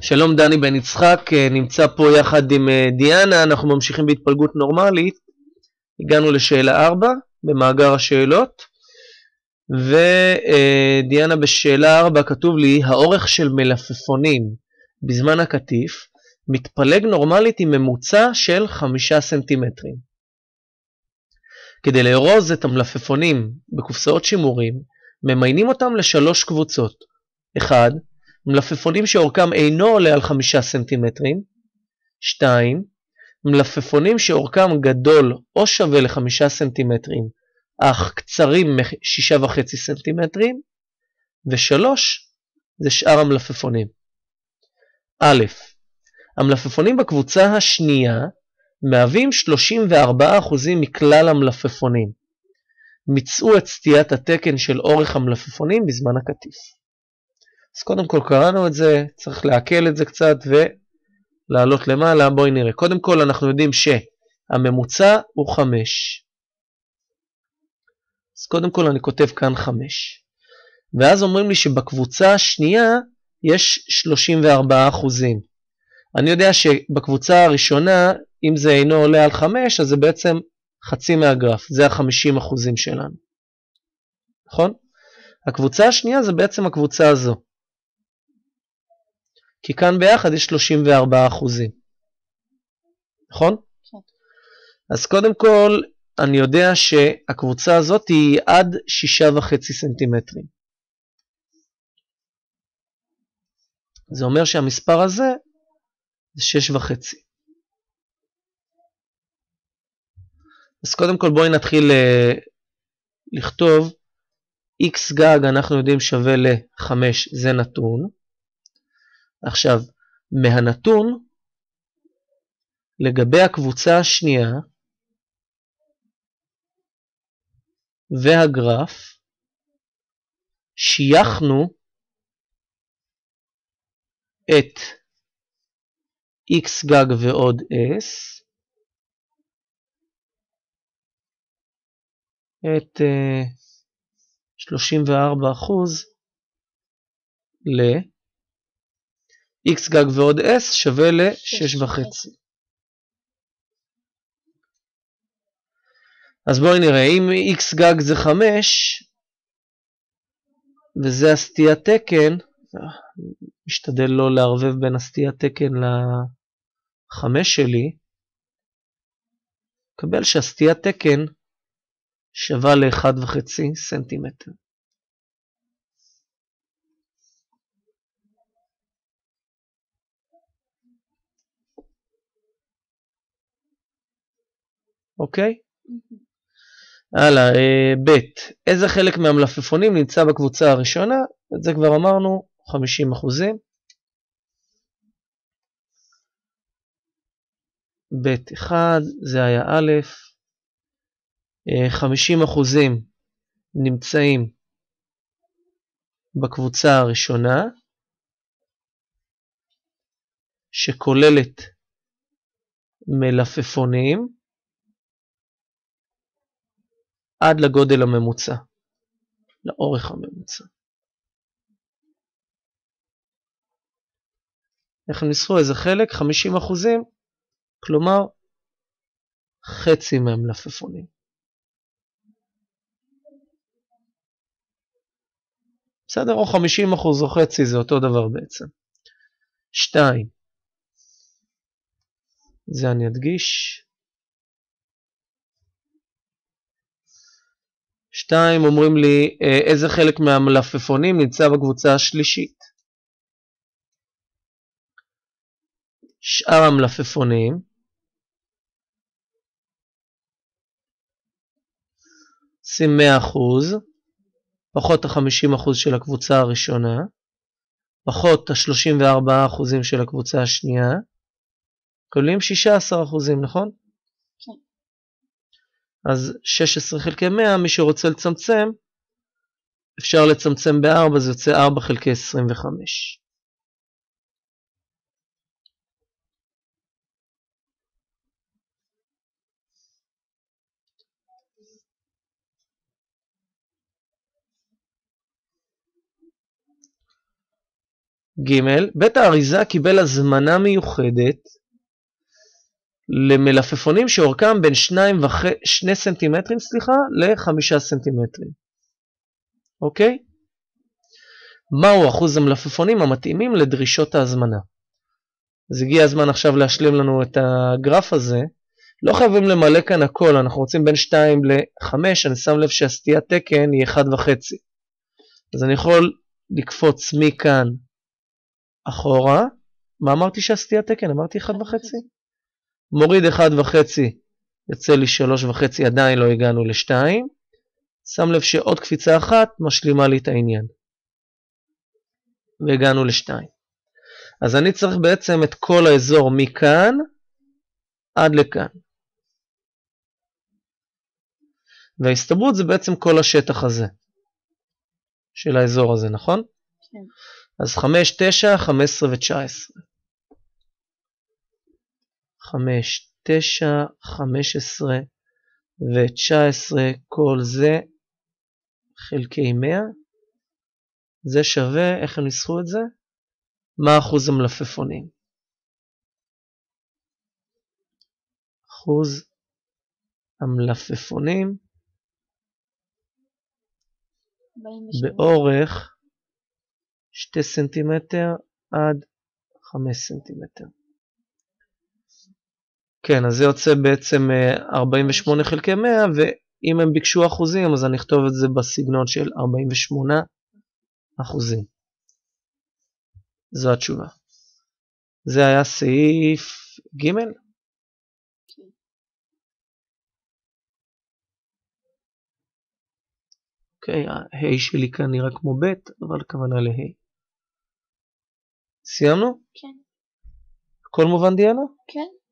שלום דני בן יצחק, אה, נמצא פה יחד עם אה, דיאנה, אנחנו ממשיכים בהתפלגות נורמלית. הגענו לשאלה 4 במאגר השאלות, ודיאנה בשאלה 4 כתוב לי, האורך של מלפפונים בזמן הקטיף מתפלג נורמלית עם ממוצע של 5 סנטימטרים. כדי לארוז את המלפפונים בקופסאות שימורים, ממיינים אותם לשלוש קבוצות. 1. מלפפונים שאורכם אינו עולה על 5 סנטימטרים. 2. מלפפונים שאורכם גדול או שווה ל-5 סנטימטרים, אך קצרים מ-6.5 סנטימטרים. ו-3. זה שאר המלפפונים. א. המלפפונים בקבוצה השנייה מהווים 34% מכלל המלפפונים. מצאו את סטיית התקן של אורך המלפפונים בזמן הקטיף. אז קודם כל קראנו את זה, צריך לעכל את זה קצת ולעלות למעלה, בואי נראה. קודם כל אנחנו יודעים שהממוצע הוא 5. אז קודם כל אני כותב כאן 5. ואז אומרים לי שבקבוצה השנייה יש 34 אחוזים. אני יודע שבקבוצה הראשונה, אם זה אינו עולה על 5, אז זה בעצם חצי מהגרף, זה ה-50 אחוזים שלנו. נכון? הקבוצה השנייה זה בעצם הקבוצה הזו. כי כאן ביחד יש 34 אחוזים. נכון? כן. אז קודם כל, אני יודע שהקבוצה הזאת היא עד 6.5 סנטימטרים. זה אומר שהמספר הזה זה 6.5. אז קודם כל בואי נתחיל uh, לכתוב x גג אנחנו יודעים שווה ל-5 זה נתון. עכשיו, מהנתון, לגבי הקבוצה השנייה והגרף, שייכנו את x גג ועוד s, את uh, 34% ל... x גג ועוד s שווה ל-6.5. אז בואי נראה, אם x גג זה 5, וזה הסטיית תקן, משתדל לא לערבב בין הסטיית תקן ל-5 שלי, קבל שהסטיית תקן שווה ל-1.5 סנטימטר. אוקיי? הלאה, אה, ב' איזה חלק מהמלפפונים נמצא בקבוצה הראשונה? את זה כבר אמרנו, 50 אחוזים. ב' 1, זה היה א', 50 אה, אחוזים נמצאים בקבוצה הראשונה, שכוללת מלפפונים, עד לגודל הממוצע, לאורך הממוצע. איך הם ניסחו איזה חלק? 50 אחוזים, כלומר חצי מהמלפפונים. בסדר? או 50 אחוז או חצי זה אותו דבר בעצם. 2. זה אני אדגיש. שתיים, אומרים לי אה, איזה חלק מהמלפפונים נמצא בקבוצה השלישית. שאר המלפפונים שים 100%, פחות ה-50% של הקבוצה הראשונה, פחות ה-34% של הקבוצה השנייה, כוללים 16%, נכון? אז 16 חלקי 100, מי שרוצה לצמצם, אפשר לצמצם ב-4, זה יוצא 4 חלקי 25. ג' בית האריזה קיבל הזמנה מיוחדת למלפפונים שאורכם בין 2, וח... 2 סנטימטרים סליחה, ל-5 סנטימטרים. אוקיי? מהו אחוז המלפפונים המתאימים לדרישות ההזמנה? אז הגיע הזמן עכשיו להשלים לנו את הגרף הזה. לא חייבים למלא כאן הכל, אנחנו רוצים בין 2 ל-5, אני שם לב שהסטיית תקן היא 1.5. אז אני יכול לקפוץ מכאן אחורה. מה אמרתי שהסטיית תקן? אמרתי 1.5? מוריד 1.5, יוצא לי 3.5, עדיין לא הגענו ל-2. שם לב שעוד קפיצה אחת משלימה לי את העניין. והגענו ל-2. אז אני צריך בעצם את כל האזור מכאן עד לכאן. וההסתברות זה בעצם כל השטח הזה, של האזור הזה, נכון? כן. אז 5, 9, 15 ו-19. 5, 9, 15 ו-19, כל זה חלקי 100, זה שווה, איך הם ניסחו את זה? מה אחוז המלפפונים? אחוז המלפפונים 48. באורך 2 סנטימטר עד 5 סנטימטר. כן, אז זה יוצא בעצם אה, 48 חלקי 100, ואם הם ביקשו אחוזים, אז אני אכתוב את זה בסגנון של 48 אחוזים. זו התשובה. זה היה סעיף ג'? כן. אוקיי, ה-ה' שלי כאן נראה כמו ב', אבל הכוונה ל-ה'. סיימנו? כן. הכל מובן דיאנה? כן.